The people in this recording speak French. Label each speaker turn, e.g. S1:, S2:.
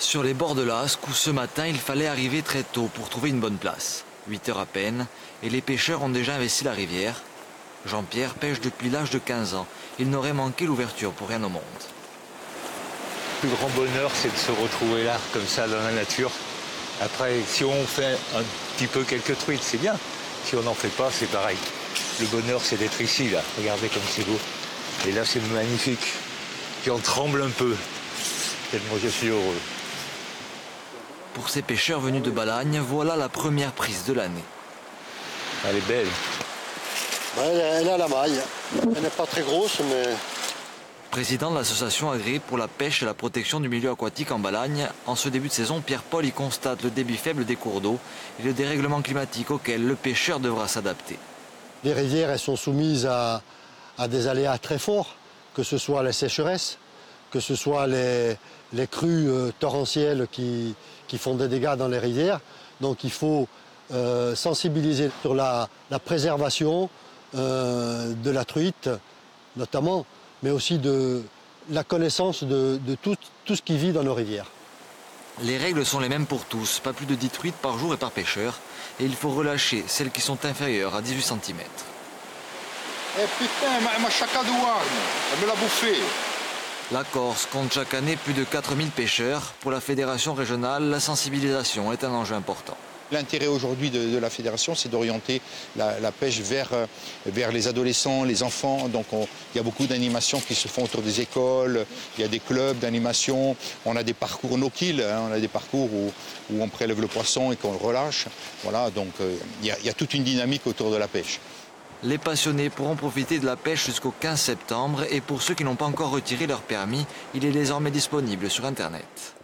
S1: Sur les bords de l'Asque où ce matin il fallait arriver très tôt pour trouver une bonne place. 8 heures à peine, et les pêcheurs ont déjà investi la rivière. Jean-Pierre pêche depuis l'âge de 15 ans. Il n'aurait manqué l'ouverture pour rien au monde.
S2: Le plus grand bonheur, c'est de se retrouver là, comme ça, dans la nature. Après, si on fait un petit peu quelques truites, c'est bien. Si on n'en fait pas, c'est pareil. Le bonheur, c'est d'être ici, là. Regardez comme c'est beau. Et là, c'est magnifique. J'en tremble un peu, tellement je suis heureux.
S1: Pour ces pêcheurs venus de Balagne, voilà la première prise de l'année.
S2: Elle est belle.
S3: Elle a la maille. Elle n'est pas très grosse, mais
S1: Président de l'association agréée pour la pêche et la protection du milieu aquatique en Balagne, en ce début de saison, Pierre-Paul y constate le débit faible des cours d'eau et le dérèglement climatique auquel le pêcheur devra s'adapter.
S3: les rivières elles sont soumises à, à des aléas très forts, que ce soit les sécheresses, que ce soit les, les crues euh, torrentielles qui, qui font des dégâts dans les rivières. Donc il faut euh, sensibiliser sur la, la préservation euh, de la truite, notamment, mais aussi de la connaissance de, de tout, tout ce qui vit dans nos rivières.
S1: Les règles sont les mêmes pour tous, pas plus de 10 truites par jour et par pêcheur, et il faut relâcher celles qui sont inférieures à 18 cm.
S4: Eh putain, ma, ma elle me l'a bouffé.
S1: La Corse compte chaque année plus de 4000 pêcheurs. Pour la fédération régionale, la sensibilisation est un enjeu important.
S4: L'intérêt aujourd'hui de, la fédération, c'est d'orienter la, pêche vers, euh, vers les adolescents, les enfants. Il y a beaucoup d'animations qui se font autour des écoles, il y a des clubs d'animation, on a des parcours no-kill, hein, on a des parcours où, on prélève le poisson et qu'on le relâche. Voilà, donc euh, il y a toute une dynamique autour de la pêche.
S1: Les passionnés pourront profiter de la pêche jusqu'au 15 septembre et pour ceux qui n'ont pas encore retiré leur permis, il est désormais disponible sur Internet.